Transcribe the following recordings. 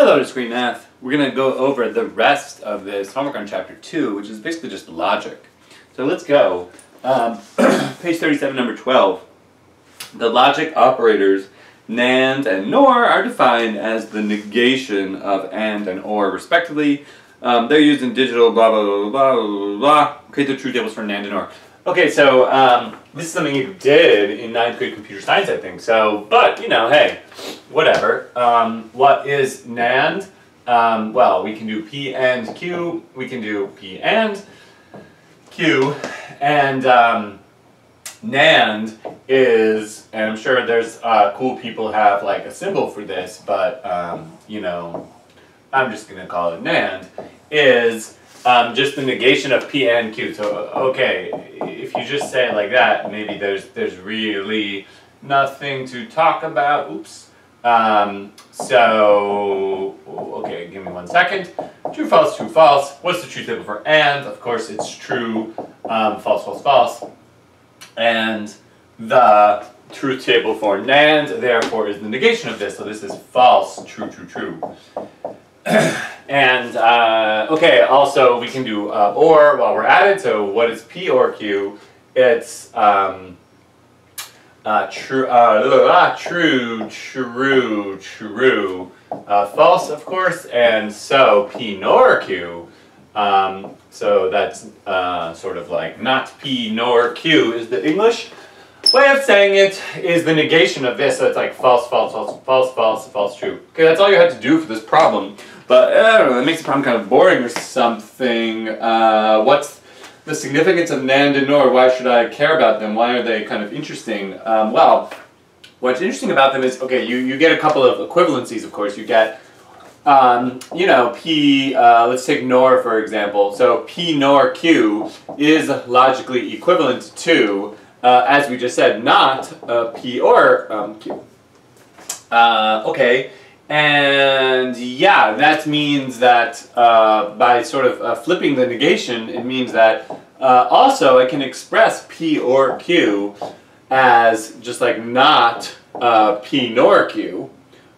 Hello, Discrete Math. We're going to go over the rest of this homework on Chapter 2, which is basically just logic. So let's go. Um, page 37, number 12. The logic operators NAND and NOR are defined as the negation of AND and OR, respectively. Um, they're used in digital blah blah blah blah blah blah. Create the truth tables for NAND and OR. Okay, so um, this is something you did in ninth grade computer science, I think. So, but you know, hey, whatever. Um, what is NAND? Um, well, we can do P and Q. We can do P and Q, and um, NAND is, and I'm sure there's uh, cool people have like a symbol for this, but um, you know, I'm just gonna call it NAND. Is um, just the negation of P and Q. So, okay, if you just say it like that, maybe there's, there's really nothing to talk about. Oops. Um, so, okay, give me one second. True, false, true, false. What's the truth table for and? Of course, it's true, um, false, false, false. And the truth table for NAND, therefore, is the negation of this. So this is false, true, true, true. and uh, okay, also we can do uh, OR while we're at it. So what is P or Q? It's um, uh, true, uh, true, true, true, uh, false, of course, and so P nor Q. Um, so that's uh, sort of like not P nor Q is the English way of saying it is the negation of this. So it's like false, false, false, false, false, false, true. Okay, that's all you had to do for this problem. But I don't know, it makes the problem kind of boring or something. Uh, what's the significance of NAND and NOR? Why should I care about them? Why are they kind of interesting? Um, well, what's interesting about them is, okay, you, you get a couple of equivalencies, of course. You get, um, you know, P, uh, let's take NOR for example. So P NOR Q is logically equivalent to, uh, as we just said, not P or um, Q. Uh, okay, and yeah, that means that uh, by sort of uh, flipping the negation, it means that uh, also I can express P or Q as just like not uh, P nor Q.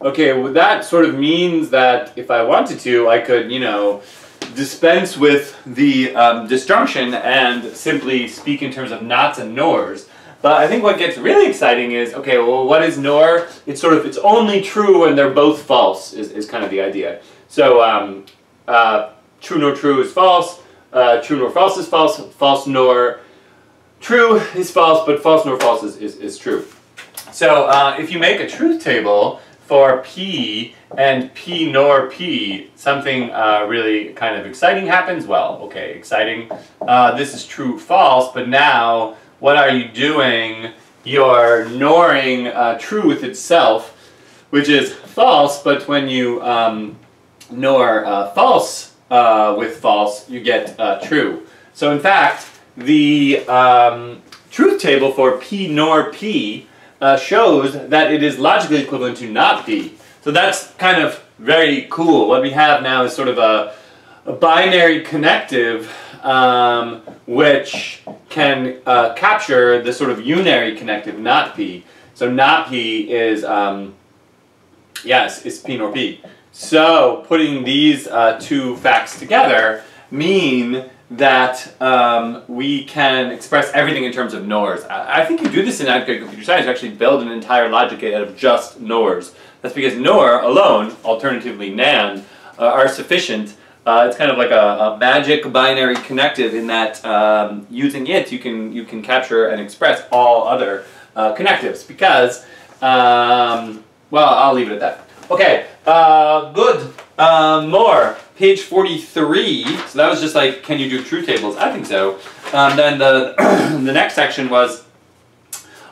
Okay, well, that sort of means that if I wanted to, I could, you know, dispense with the um, disjunction and simply speak in terms of nots and nors. But I think what gets really exciting is, okay, well, what is NOR? It's sort of, it's only true when they're both false, is, is kind of the idea. So, um, uh, true nor true is false, uh, true nor false is false, false nor true is false, but false nor false is, is, is true. So, uh, if you make a truth table for P and P nor P, something uh, really kind of exciting happens. Well, okay, exciting. Uh, this is true, false, but now what are you doing? You're noring uh, truth itself, which is false, but when you um, nor uh, false uh, with false, you get uh, true. So in fact, the um, truth table for P nor P uh, shows that it is logically equivalent to not P. So that's kind of very cool. What we have now is sort of a, a binary connective um, which can uh, capture the sort of unary connective not P. So not P is, um, yes, is P nor P. So putting these uh, two facts together mean that um, we can express everything in terms of NORs. I, I think you do this in aggregate computer science, you actually build an entire logic gate out of just NORs. That's because NOR alone, alternatively NAND, uh, are sufficient uh, it's kind of like a, a, magic binary connective in that um, using it you can you can capture and express all other uh, connectives because um, well I'll leave it at that. Okay, uh, good. Uh, more page 43. So that was just like can you do truth tables? I think so. Um, then the the next section was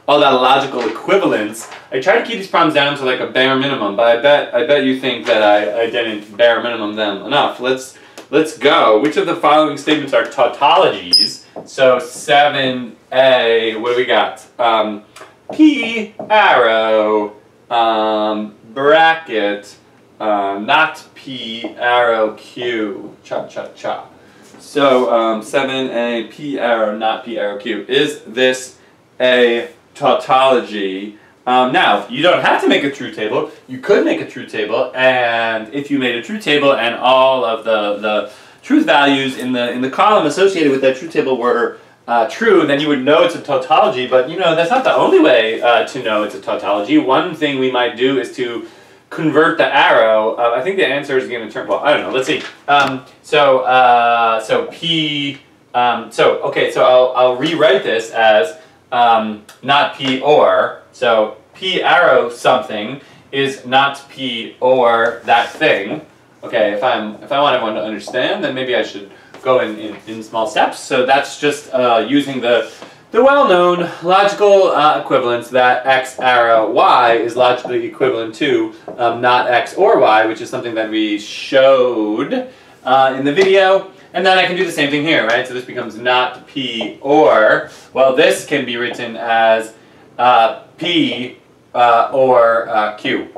all that logical equivalence. I try to keep these problems down to like a bare minimum, but I bet I bet you think that I, I didn't bare minimum them enough. Let's let's go. Which of the following statements are tautologies? So 7a, what do we got? Um, P arrow um, bracket uh, not P arrow Q cha cha cha. So um, 7a P arrow not P arrow Q. Is this a tautology. Um, now, you don't have to make a truth table. You could make a truth table, and if you made a truth table and all of the, the truth values in the, in the column associated with that truth table were uh, true, then you would know it's a tautology. But, you know, that's not the only way uh, to know it's a tautology. One thing we might do is to convert the arrow. Uh, I think the answer is going to turn, well, I don't know. Let's see. Um, so, uh, so P, um, so, okay, so I'll, I'll rewrite this as um, not P or, so P arrow something is not P or that thing. Okay, if I'm if I want everyone to understand, then maybe I should go in, in, in small steps. So that's just uh, using the the well-known logical uh, equivalence that x arrow y is logically equivalent to um, not x or y, which is something that we showed uh, in the video. And then I can do the same thing here, right? So this becomes not p or, well, this can be written as uh, p uh, or uh, q.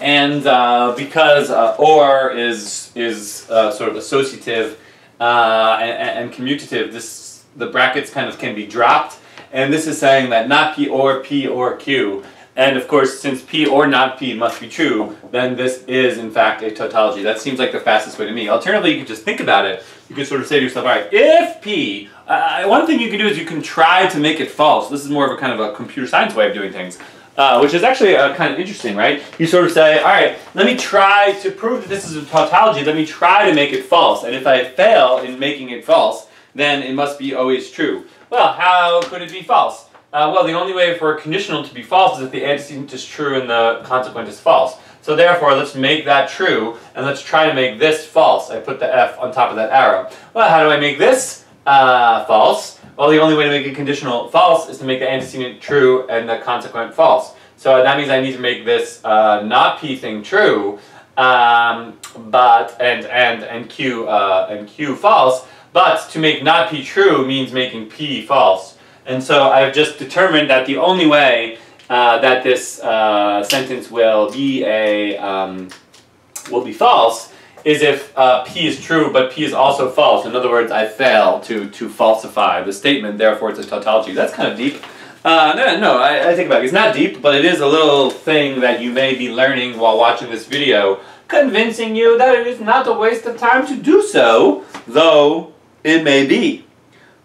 And uh, because uh, or is, is uh, sort of associative and, and commutative, this, the brackets kind of can be dropped. And this is saying that not P or P or Q. And of course, since P or not P must be true, then this is in fact a tautology. That seems like the fastest way to me. Alternatively, you could just think about it. You could sort of say to yourself, all right, if P, uh, one thing you can do is you can try to make it false. This is more of a kind of a computer science way of doing things. Uh, which is actually uh, kind of interesting, right? You sort of say, all right, let me try to prove that this is a tautology. Let me try to make it false. And if I fail in making it false, then it must be always true. Well, how could it be false? Uh, well, the only way for a conditional to be false is if the antecedent is true and the consequent is false. So therefore, let's make that true, and let's try to make this false. I put the F on top of that arrow. Well, how do I make this uh, false? Well, the only way to make a conditional false is to make the antecedent true and the consequent false. So that means I need to make this uh, not p thing true, um, but and and and q uh, and q false. But to make not p true means making p false. And so I've just determined that the only way uh, that this uh, sentence will be a um, will be false is if uh, P is true, but P is also false. In other words, I fail to, to falsify the statement, therefore it's a tautology. That's kind of deep. Uh, no, no, I, I think about it. It's not deep, but it is a little thing that you may be learning while watching this video, convincing you that it is not a waste of time to do so, though it may be.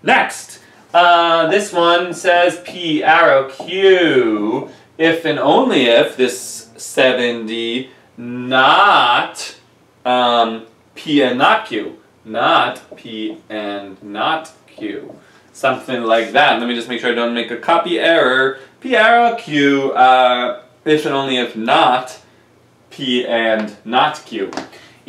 Next, uh, this one says P arrow Q, if and only if this 70 not um, P and not Q. Not P and not Q. Something like that. Let me just make sure I don't make a copy error. P arrow Q, uh, if and only if not P and not Q.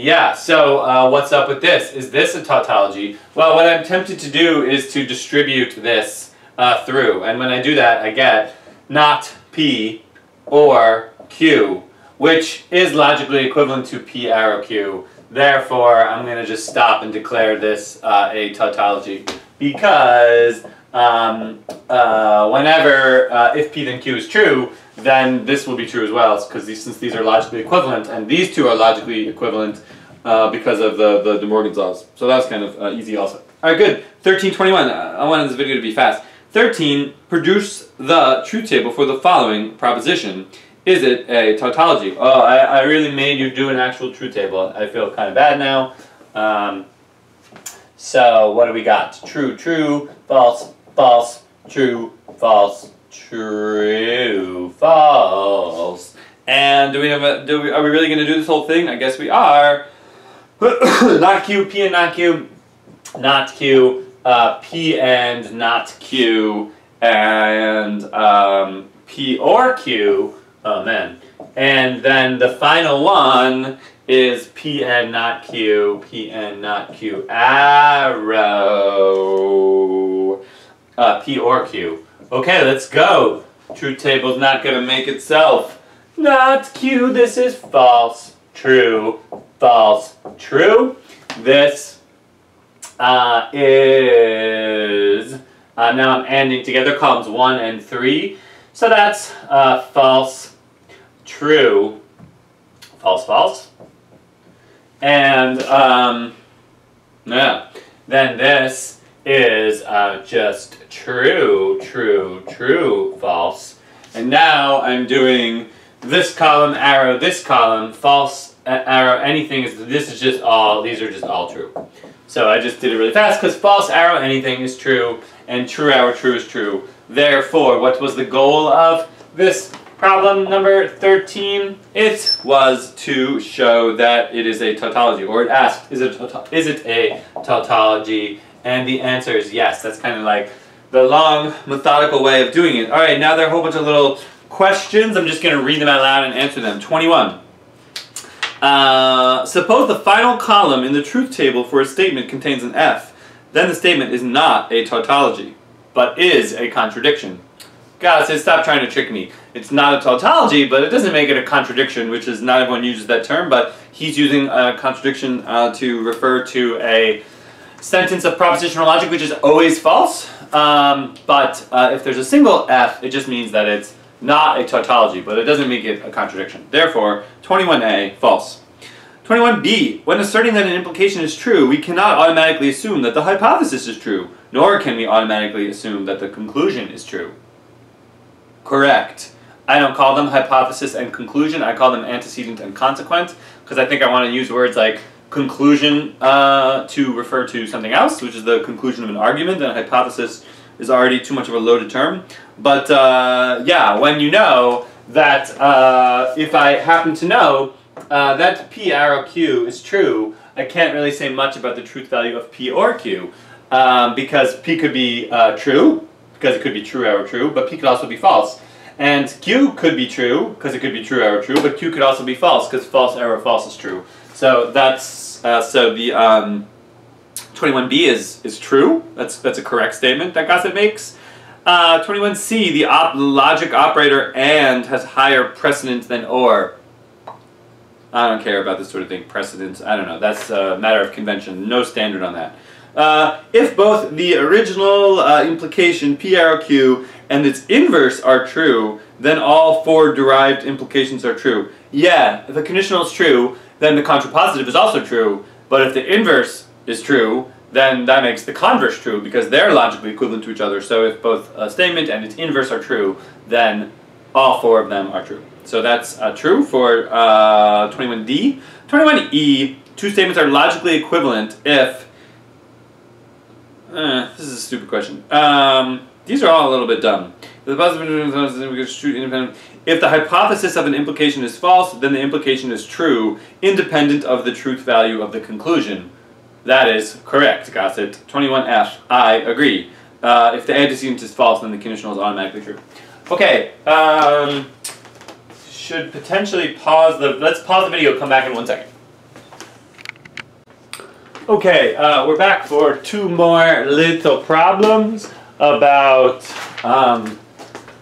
Yeah, so uh, what's up with this? Is this a tautology? Well, what I'm tempted to do is to distribute this uh, through. And when I do that, I get not P or Q which is logically equivalent to P arrow Q. Therefore, I'm going to just stop and declare this uh, a tautology because um, uh, whenever, uh, if P then Q is true, then this will be true as well because since these are logically equivalent and these two are logically equivalent uh, because of the, the De Morgan's laws. So that's kind of uh, easy also. Alright, good. 1321. I wanted this video to be fast. 13. Produce the truth table for the following proposition. Is it a tautology? Oh, I, I really made you do an actual truth table. I feel kind of bad now. Um, so what do we got? True, true, false, false, true, false, true, false. And do we have a, do we, are we really going to do this whole thing? I guess we are. not Q, P and not Q, not Q, uh, P and not Q, and um, P or Q, Amen. And then the final one is PN not Q, PN not Q, arrow, uh, P or Q. Okay, let's go. Truth table's not going to make itself. Not Q, this is false. True, false, true. This uh, is, uh, now I'm ending together columns 1 and 3. So that's uh, false, true, false, false. And um, yeah, then this is uh, just true, true, true, false. And now I'm doing this column, arrow, this column, false arrow, anything. Is This is just all, these are just all true. So I just did it really fast because false arrow, anything is true, and true arrow, true is true. Therefore, what was the goal of this problem number 13? It was to show that it is a tautology, or it asked, is it, is it a tautology? And the answer is yes. That's kind of like the long, methodical way of doing it. All right, now there are a whole bunch of little questions. I'm just going to read them out loud and answer them. 21. Uh, suppose the final column in the truth table for a statement contains an F. Then the statement is not a tautology, but is a contradiction. Gossett says, stop trying to trick me. It's not a tautology, but it doesn't make it a contradiction, which is not everyone uses that term, but he's using a contradiction uh, to refer to a sentence of propositional logic which is always false. Um, but uh, if there's a single F, it just means that it's not a tautology, but it doesn't make it a contradiction. Therefore, 21a, false. 21b, when asserting that an implication is true, we cannot automatically assume that the hypothesis is true, nor can we automatically assume that the conclusion is true. Correct. I don't call them hypothesis and conclusion, I call them antecedent and consequent, because I think I want to use words like conclusion uh, to refer to something else, which is the conclusion of an argument, and hypothesis is already too much of a loaded term. But uh, yeah, when you know that uh, if I happen to know uh, that P arrow Q is true, I can't really say much about the truth value of P or Q. Um, because P could be uh, true, because it could be true arrow true, but P could also be false. And Q could be true, because it could be true arrow true, but Q could also be false, because false arrow false is true. So that's, uh, so the, um, 21b is, is true. That's, that's a correct statement that Gossett makes. Uh, 21c, the op logic operator AND has higher precedence than OR. I don't care about this sort of thing. Precedence, I don't know. That's a matter of convention. No standard on that. Uh, if both the original uh, implication P arrow Q and its inverse are true, then all four derived implications are true. Yeah, if the conditional is true, then the contrapositive is also true. But if the inverse is true, then that makes the converse true because they're logically equivalent to each other. So if both a statement and its inverse are true, then all four of them are true. So that's uh, true for uh, 21D. 21E, two statements are logically equivalent if... Uh, this is a stupid question. Um, these are all a little bit dumb. If the hypothesis of an implication is false, then the implication is true, independent of the truth value of the conclusion. That is correct, Gossett. 21F, I agree. Uh, if the antecedent is false, then the conditional is automatically true. Okay, um, should potentially pause the, let's pause the video, come back in one second. Okay, uh, we're back for two more little problems about um,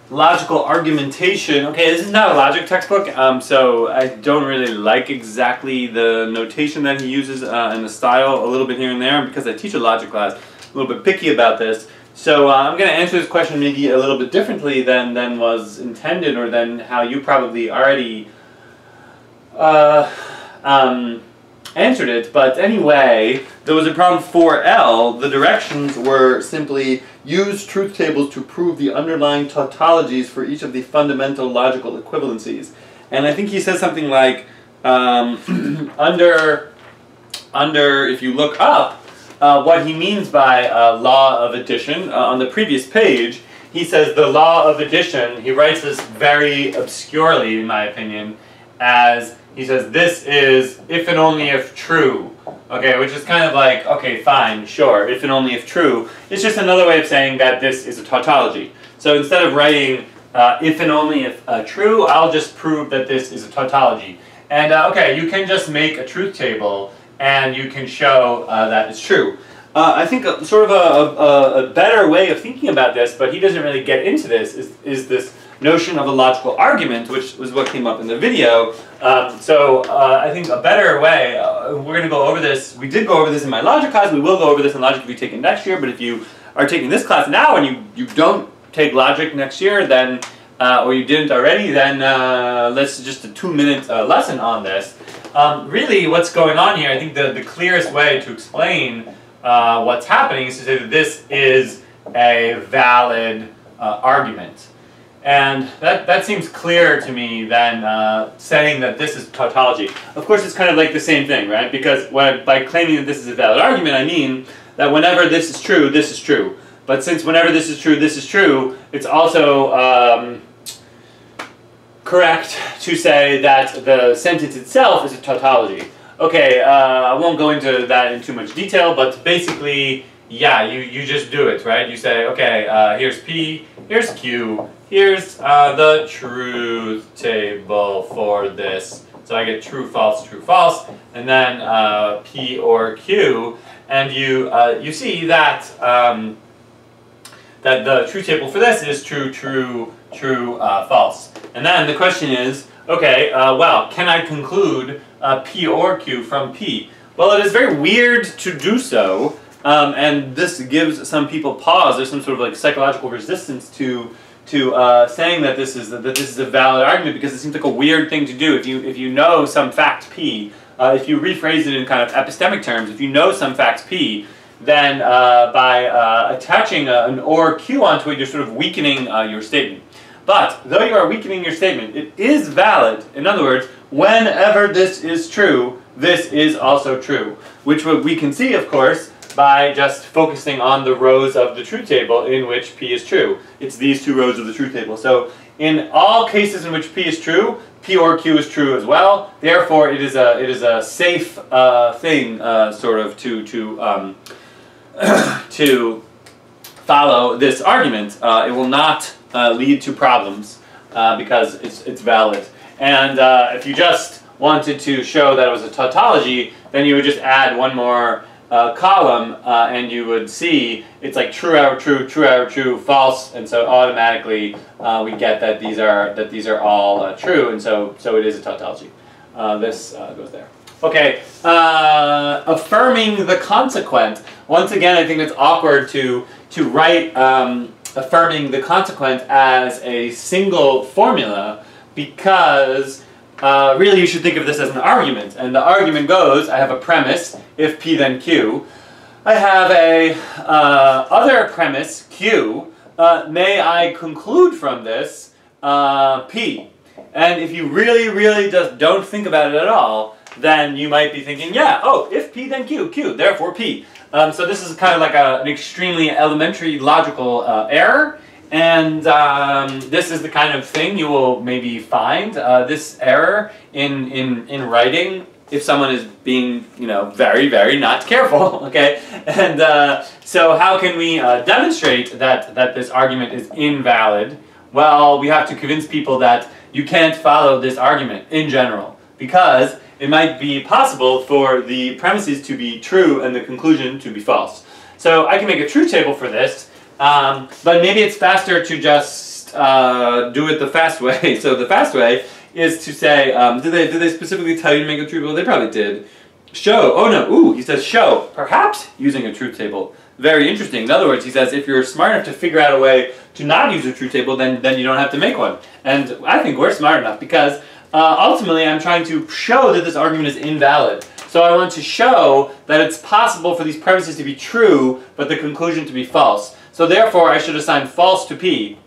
logical argumentation. Okay, this is not a logic textbook, um, so I don't really like exactly the notation that he uses uh, and the style a little bit here and there. because I teach a logic class, a little bit picky about this. So uh, I'm going to answer this question maybe a little bit differently than, than was intended or than how you probably already uh, um, answered it. But anyway, there was a problem 4L. The directions were simply use truth tables to prove the underlying tautologies for each of the fundamental logical equivalencies. And I think he says something like, um, under, under, if you look up, uh, what he means by uh, law of addition, uh, on the previous page, he says the law of addition, he writes this very obscurely, in my opinion, as he says, this is if and only if true. Okay, which is kind of like, okay, fine, sure, if and only if true. It's just another way of saying that this is a tautology. So instead of writing uh, if and only if uh, true, I'll just prove that this is a tautology. And uh, okay, you can just make a truth table and you can show uh, that it's true. Uh, I think a, sort of a, a, a better way of thinking about this, but he doesn't really get into this, is, is this notion of a logical argument, which was what came up in the video. Um, so uh, I think a better way, uh, we're going to go over this, we did go over this in my logic class, we will go over this in logic if you take it next year, but if you are taking this class now and you, you don't take logic next year, then, uh, or you didn't already, then uh, let's just a two minute uh, lesson on this. Um, really what's going on here, I think the, the clearest way to explain uh, what's happening is to say that this is a valid argument. And that, that seems clearer to me than uh, saying that this is tautology. Of course, it's kind of like the same thing, right? Because by claiming that this is a valid argument, I mean that whenever this is true, this is true. But since whenever this is true, this is true, it's also um, correct to say that the sentence itself is a tautology. Okay, uh, I won't go into that in too much detail, but basically, yeah, you, you just do it, right? You say, okay, uh, here's P, here's Q, here's uh, the truth table for this. So I get true, false, true, false, and then uh, P or Q, and you uh, you see that um, that the truth table for this is true, true, true, uh, false. And then the question is, okay, uh, well, can I conclude P or Q from P? Well, it is very weird to do so, um, and this gives some people pause. There's some sort of like psychological resistance to to uh, saying that this is that this is a valid argument because it seems like a weird thing to do. If you if you know some fact P, uh, if you rephrase it in kind of epistemic terms, if you know some facts P, then uh, by uh, attaching a, an or Q onto it, you're sort of weakening uh, your statement. But though you are weakening your statement, it is valid. In other words, whenever this is true, this is also true. Which we can see, of course, by just focusing on the rows of the truth table in which P is true. It's these two rows of the truth table. So in all cases in which P is true, P or Q is true as well. Therefore, it is a it is a safe uh, thing, uh, sort of, to to um, to follow this argument. Uh, it will not uh, lead to problems uh, because it's it's valid. And uh, if you just wanted to show that it was a tautology, then you would just add one more uh, column uh, and you would see it's like true error true true error true false and so automatically uh, we get that these are that these are all uh, true and so so it is a tautology. Uh, this uh, goes there. Okay affirming the consequent. Once again I think it's awkward to to write um, affirming the consequent as a single formula because uh, really you should think of this as an argument. And the argument goes, I have a premise, if P then Q. I have a uh, other premise, Q. Uh, may I conclude from this, uh, P. And if you really, really just don't think about it at all, then you might be thinking, yeah, oh, if P then Q, Q, therefore P. Um, so this is kind of like a, an extremely elementary logical uh, error. And um, this is the kind of thing you will maybe find uh, this error in, in, in writing if someone is being, you know, very, very not careful, okay? And uh, so how can we uh, demonstrate that, that this argument is invalid? Well, we have to convince people that you can't follow this argument in general because it might be possible for the premises to be true and the conclusion to be false. So I can make a truth table for this, um, but maybe it's faster to just uh, do it the fast way. so the fast way is to say, um, did, they, did they specifically tell you to make a truth table? They probably did. Show, oh no, ooh, he says show, perhaps using a truth table. Very interesting. In other words, he says if you're smart enough to figure out a way to not use a truth table, then, then you don't have to make one. And I think we're smart enough because uh, ultimately I'm trying to show that this argument is invalid. So I want to show that it's possible for these premises to be true, but the conclusion to be false. So therefore, I should assign false to P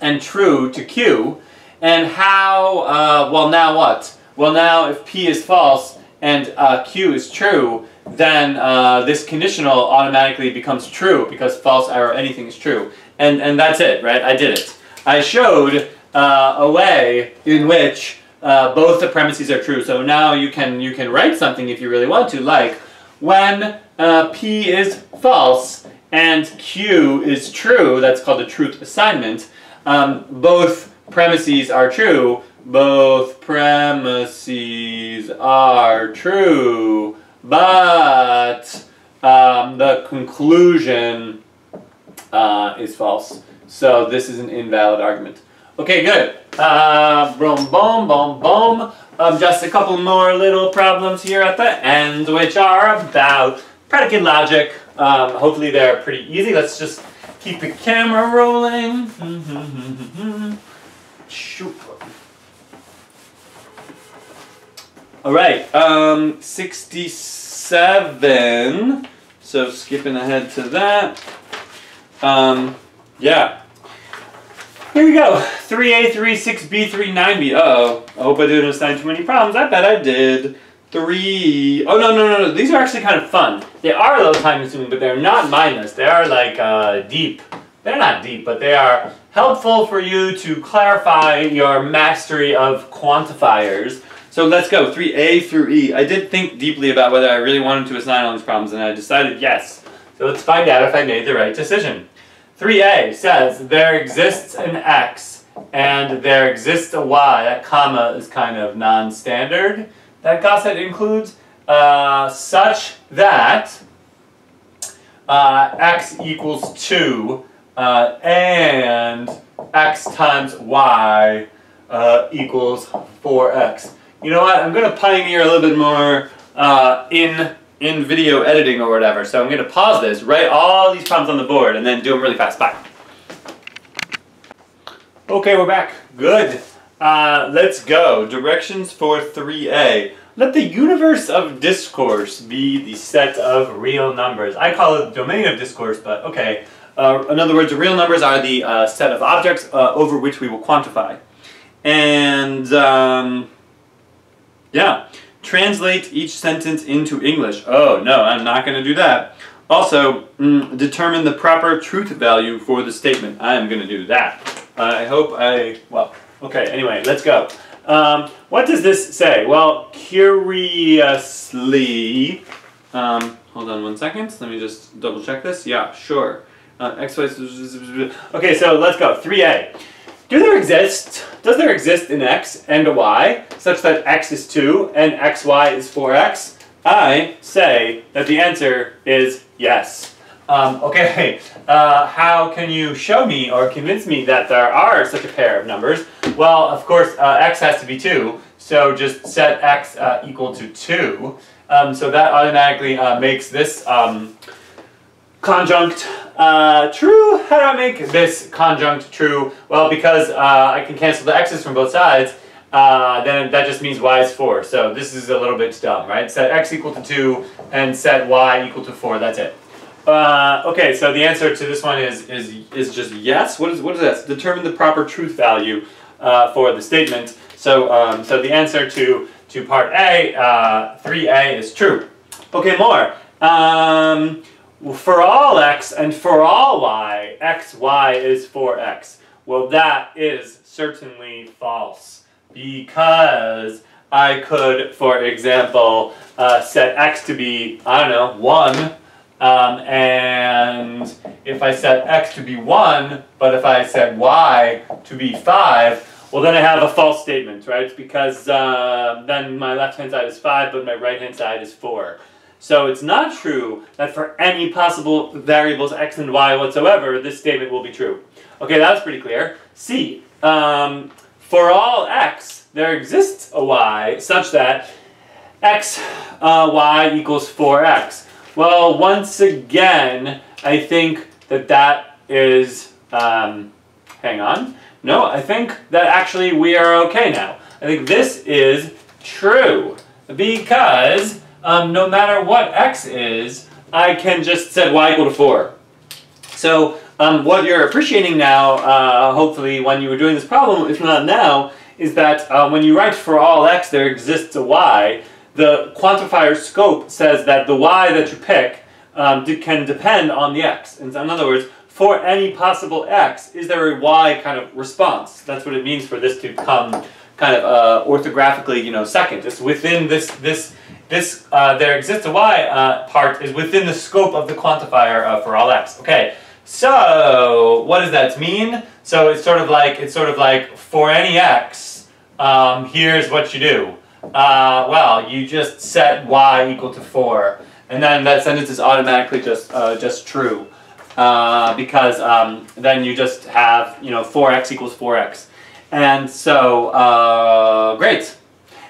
and true to Q. And how, uh, well now what? Well now if P is false and uh, Q is true, then uh, this conditional automatically becomes true because false error anything is true. And, and that's it, right? I did it. I showed uh, a way in which uh, both the premises are true. So now you can, you can write something if you really want to, like when uh, P is false, and Q is true, that's called a truth assignment, um, both premises are true, both premises are true, but um, the conclusion uh, is false. So this is an invalid argument. Okay, good. Uh, boom, boom, boom, boom. Um, just a couple more little problems here at the end, which are about predicate logic. Um, hopefully they're pretty easy. Let's just keep the camera rolling. All right, um, 67. So skipping ahead to that. Um, yeah. Here we go. 3A, 3, 6B, 3, 9B. Uh-oh. I hope I didn't assign too many problems. I bet I did. 3... Oh, no, no, no, no. These are actually kind of fun. They are a little time consuming, but they're not mindless. They are like uh, deep. They're not deep, but they are helpful for you to clarify your mastery of quantifiers. So let's go. 3A through E. I did think deeply about whether I really wanted to assign all these problems, and I decided yes. So let's find out if I made the right decision. 3a says there exists an x and there exists a y. That comma is kind of non-standard. That Gossett includes uh, such that uh, x equals 2 uh, and x times y uh, equals 4x. You know what? I'm going to pioneer a little bit more uh, in in video editing or whatever. So I'm going to pause this, write all these problems on the board, and then do them really fast. Bye. Okay, we're back. Good. Uh, let's go. Directions for 3A. Let the universe of discourse be the set of real numbers. I call it the domain of discourse, but okay. Uh, in other words, the real numbers are the uh, set of objects uh, over which we will quantify. And, um, yeah. Translate each sentence into English. Oh, no, I'm not going to do that. Also, mm, determine the proper truth value for the statement. I am going to do that. I hope I, well, okay, anyway, let's go. Um, what does this say? Well, curiously, um, hold on one second. Let me just double check this. Yeah, sure. Uh, X, Y, okay, so let's go. 3A. Do there exist, does there exist an x and a y such that x is 2 and xy is 4x? I say that the answer is yes. Um, okay, uh, how can you show me or convince me that there are such a pair of numbers? Well, of course, uh, x has to be 2, so just set x uh, equal to 2. Um, so that automatically uh, makes this um, conjunct uh, true. How do I make this conjunct true? Well, because uh, I can cancel the x's from both sides, uh, then that just means y is 4. So this is a little bit dumb, right? Set x equal to 2 and set y equal to 4. That's it. Uh, okay, so the answer to this one is is is just yes. What is what is that? Determine the proper truth value uh, for the statement. So um, so the answer to to part A, 3A uh, is true. Okay, more. Um, for all x and for all y, x, y is 4x. Well, that is certainly false because I could, for example, uh, set x to be, I don't know, 1. Um, and if I set x to be 1, but if I set y to be 5, well then I have a false statement, right? Because uh, then my left-hand side is 5, but my right-hand side is 4. So it's not true that for any possible variables x and y whatsoever, this statement will be true. Okay, that's pretty clear. C, um, for all x, there exists a y such that x, uh, y equals 4x. Well, once again, I think that that is, um, hang on. No, I think that actually we are okay now. I think this is true because um, no matter what x is, I can just set y equal to 4. So um, what you're appreciating now, uh, hopefully when you were doing this problem, if not now, is that uh, when you write for all x there exists a y, the quantifier scope says that the y that you pick um, can depend on the x. In other words, for any possible x, is there a y kind of response? That's what it means for this to come kind of uh, orthographically, you know, second. It's within this, this this, uh, there exists a y uh, part is within the scope of the quantifier uh, for all x. Okay, so what does that mean? So it's sort of like, it's sort of like for any x, um, here's what you do. Uh, well, you just set y equal to 4, and then that sentence is automatically just, uh, just true. Uh, because um, then you just have, you know, 4x equals 4x. And so, great.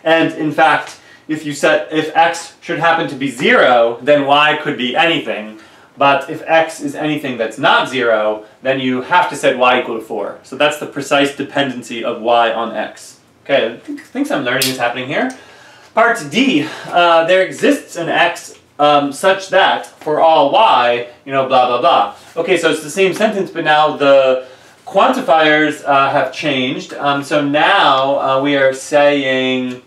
And in fact, if you set, if x should happen to be 0, then y could be anything. But if x is anything that's not 0, then you have to set y equal to 4. So that's the precise dependency of y on x. Okay, things I'm learning is happening here. Part D, uh, there exists an x um, such that for all y, you know, blah, blah, blah. Okay, so it's the same sentence, but now the quantifiers uh, have changed. Um, so now uh, we are saying,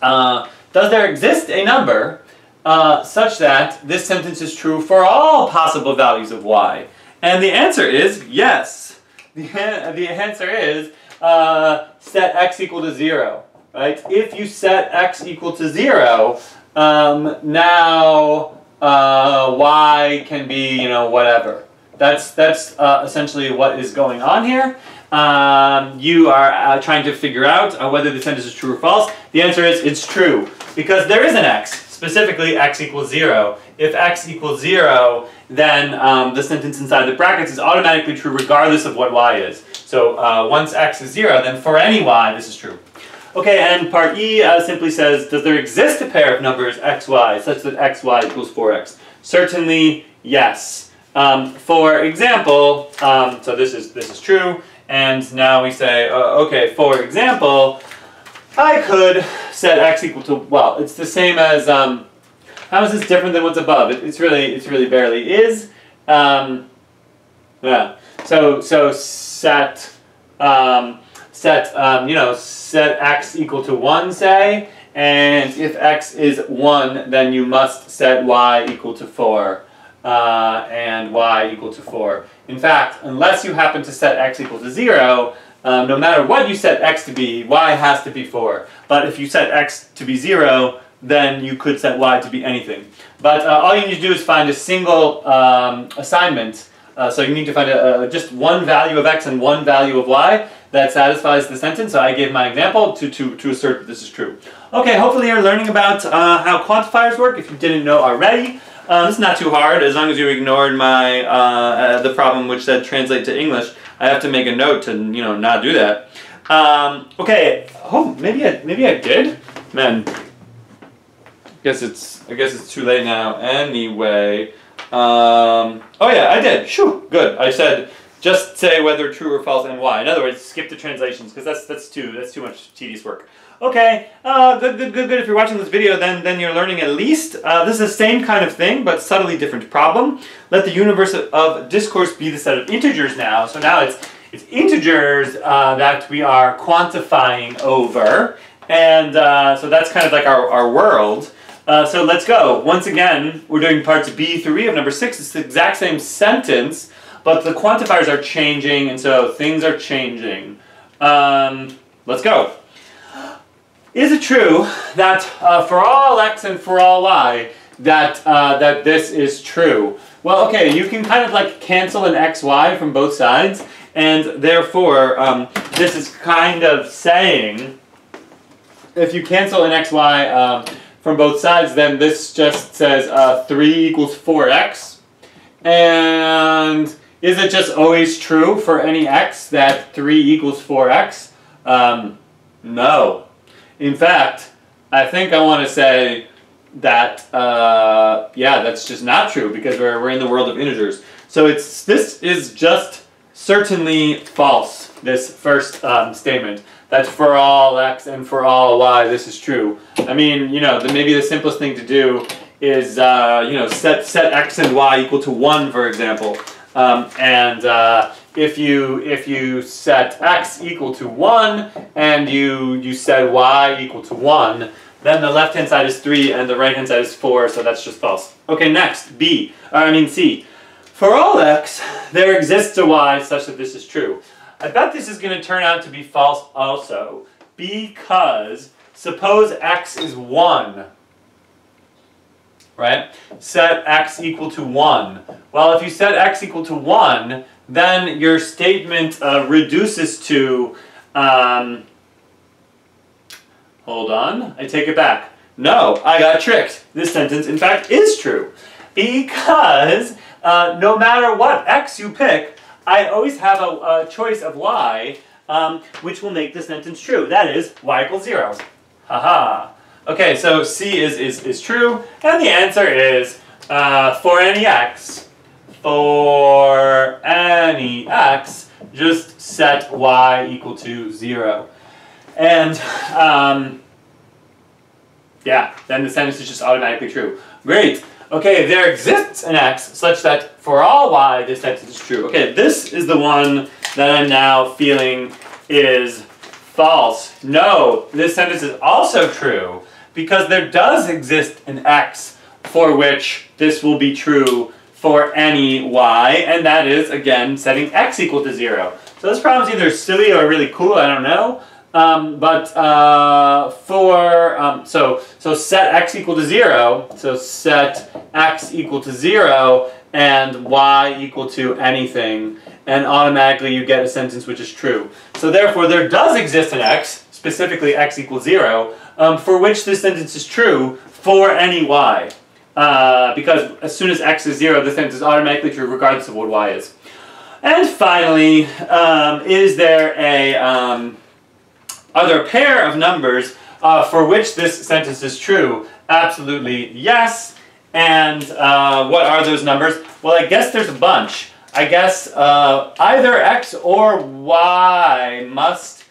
uh, does there exist a number uh, such that this sentence is true for all possible values of y? And the answer is yes. The, the answer is uh, set x equal to 0. Right? If you set x equal to 0, um, now uh, y can be, you know, whatever. That's, that's uh, essentially what is going on here. Um, you are uh, trying to figure out uh, whether the sentence is true or false. The answer is it's true because there is an x, specifically x equals 0. If x equals 0, then um, the sentence inside the brackets is automatically true regardless of what y is. So uh, once x is 0, then for any y, this is true. Okay, and part E uh, simply says, does there exist a pair of numbers x, y such that x, y equals 4x? Certainly, yes. Um, for example, um, so this is, this is true, and now we say, uh, okay, for example, I could set x equal to, well, it's the same as, um, how is this different than what's above? It, it's really, it's really barely is. Um, yeah, so, so set, um, set, um, you know, set x equal to 1, say, and if x is 1, then you must set y equal to 4 uh, and y equal to 4. In fact, unless you happen to set x equal to 0, um, no matter what you set x to be, y has to be 4. But if you set x to be 0, then you could set y to be anything. But uh, all you need to do is find a single um, assignment. Uh, so you need to find a, a, just one value of x and one value of y that satisfies the sentence. So I gave my example to, to, to assert that this is true. Okay, hopefully you're learning about uh, how quantifiers work if you didn't know already. Uh, this is not too hard as long as you ignored my uh, uh, the problem which said translate to English. I have to make a note to you know not do that. Um, okay. Oh, maybe I maybe I did. Man, guess it's I guess it's too late now. Anyway. Um, oh yeah, I did. Shoo, good. I said just say whether true or false and why. In other words, skip the translations because that's that's too that's too much tedious work. Okay, uh, good, good, good, good. If you're watching this video, then, then you're learning at least. Uh, this is the same kind of thing, but subtly different problem. Let the universe of discourse be the set of integers now. So now it's, it's integers uh, that we are quantifying over. And uh, so that's kind of like our, our world. Uh, so let's go. Once again, we're doing parts B3 of number 6. It's the exact same sentence, but the quantifiers are changing, and so things are changing. Um, let's go. Is it true that uh, for all x and for all y, that, uh, that this is true? Well, okay, you can kind of like cancel an xy from both sides, and therefore um, this is kind of saying, if you cancel an xy um, from both sides, then this just says uh, 3 equals 4x. And is it just always true for any x that 3 equals 4x? Um, no. In fact, I think I want to say that, uh, yeah, that's just not true because we're, we're in the world of integers. So it's this is just certainly false, this first um, statement. That for all x and for all y, this is true. I mean, you know, the, maybe the simplest thing to do is, uh, you know, set, set x and y equal to 1, for example. Um, and uh, if you if you set x equal to 1 and you you set y equal to 1, then the left hand side is 3 and the right hand side is 4, so that's just false. Okay, next, B, or I mean C. For all x, there exists a y such that this is true. I bet this is going to turn out to be false also, because suppose x is 1 right? Set x equal to 1. Well, if you set x equal to 1, then your statement uh, reduces to, um, hold on, I take it back. No, I got tricked. This sentence, in fact, is true. Because uh, no matter what x you pick, I always have a, a choice of y, um, which will make the sentence true. That is, y equals 0. Haha. -ha. Okay, so C is, is, is true, and the answer is uh, for any x, for any x, just set y equal to 0. And, um, yeah, then the sentence is just automatically true. Great. Okay, there exists an x such that for all y, this sentence is true. Okay, this is the one that I'm now feeling is false. No, this sentence is also true because there does exist an x for which this will be true for any y, and that is, again, setting x equal to 0. So this problem is either silly or really cool, I don't know. Um, but uh, for, um, so, so set x equal to 0, so set x equal to 0 and y equal to anything, and automatically you get a sentence which is true. So therefore there does exist an x, specifically x equals 0, um, for which this sentence is true for any y. Uh, because as soon as x is 0, the sentence is automatically true regardless of what y is. And finally, um, is there a, um, a pair of numbers uh, for which this sentence is true? Absolutely yes. And uh, what are those numbers? Well, I guess there's a bunch. I guess uh, either x or y must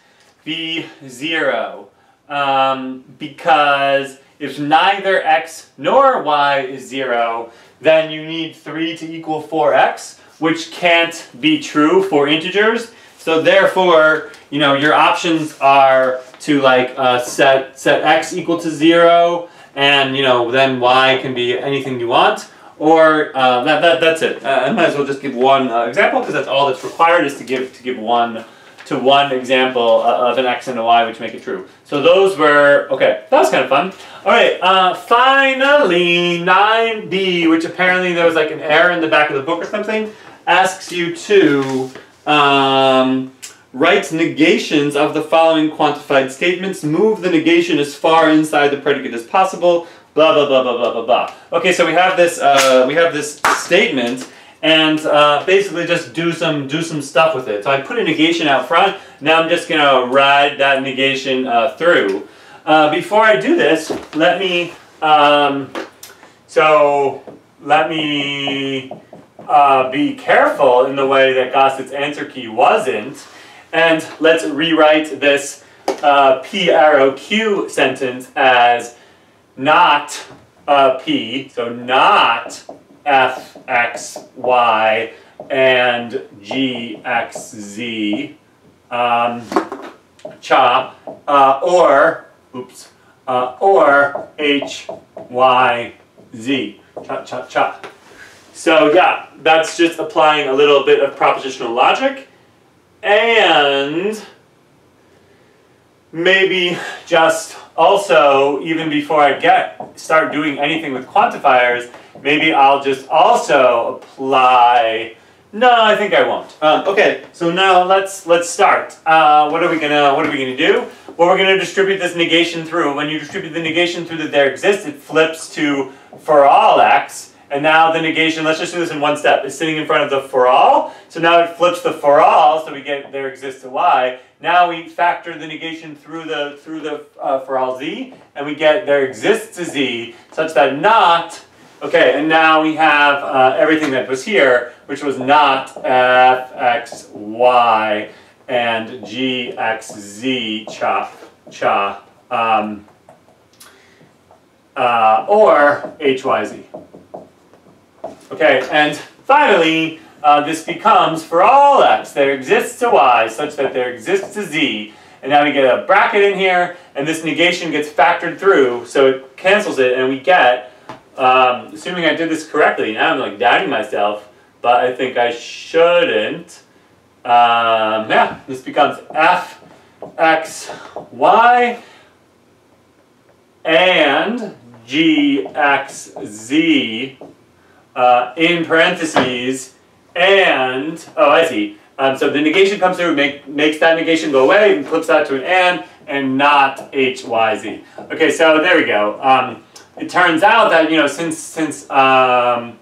be 0. Um, because if neither x nor y is 0, then you need 3 to equal 4x, which can't be true for integers. So therefore, you know, your options are to like uh, set set x equal to zero, and you know, then y can be anything you want. Or uh, that, that that's it. Uh, I might as well just give one uh, example because that's all that's required is to give to give one to one example uh, of an x and a y which make it true. So those were okay. That was kind of fun. All right. Uh, finally, 9b, which apparently there was like an error in the back of the book or something, asks you to um, write negations of the following quantified statements. Move the negation as far inside the predicate as possible. Blah blah blah blah blah blah blah. Okay, so we have this uh, we have this statement, and uh, basically just do some do some stuff with it. So I put a negation out front. Now I'm just gonna ride that negation uh, through. Uh, before I do this, let me um, so let me uh, be careful in the way that Gossett's answer key wasn't. And let's rewrite this uh, P arrow Q sentence as not P, so not F, X, Y, and G, X, Z, um, cha, uh, or, oops, uh, or H, Y, Z, cha, cha, cha. So yeah, that's just applying a little bit of propositional logic and maybe just also, even before I get start doing anything with quantifiers, maybe I'll just also apply. No, I think I won't. Um, okay, so now let's let's start. Uh, what are we gonna What are we gonna do? Well, we're gonna distribute this negation through. When you distribute the negation through that there exists, it flips to for all x. And now the negation, let's just do this in one step, is sitting in front of the for all. So now it flips the for all, so we get there exists a y. Now we factor the negation through the through the uh, for all z, and we get there exists a z, such that not, okay, and now we have uh, everything that was here, which was not f, x, y, and g, x, z, cha, cha, um, uh, or h, y, z. Okay, and finally, uh, this becomes for all x, there exists a y such that there exists a z. And now we get a bracket in here, and this negation gets factored through, so it cancels it, and we get, um, assuming I did this correctly, now I'm like doubting myself, but I think I shouldn't. Um, yeah, this becomes f x y and g x z uh, in parentheses, and, oh, I see. Um, so the negation comes through, make, makes that negation go away, and flips that to an and, and not h, y, z. Okay, so there we go. Um, it turns out that, you know, since, since um,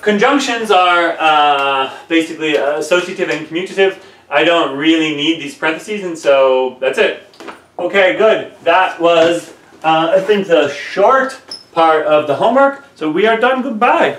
conjunctions are uh, basically associative and commutative, I don't really need these parentheses, and so that's it. Okay, good. That was, uh, I think, the short part of the homework. So we are done. Goodbye.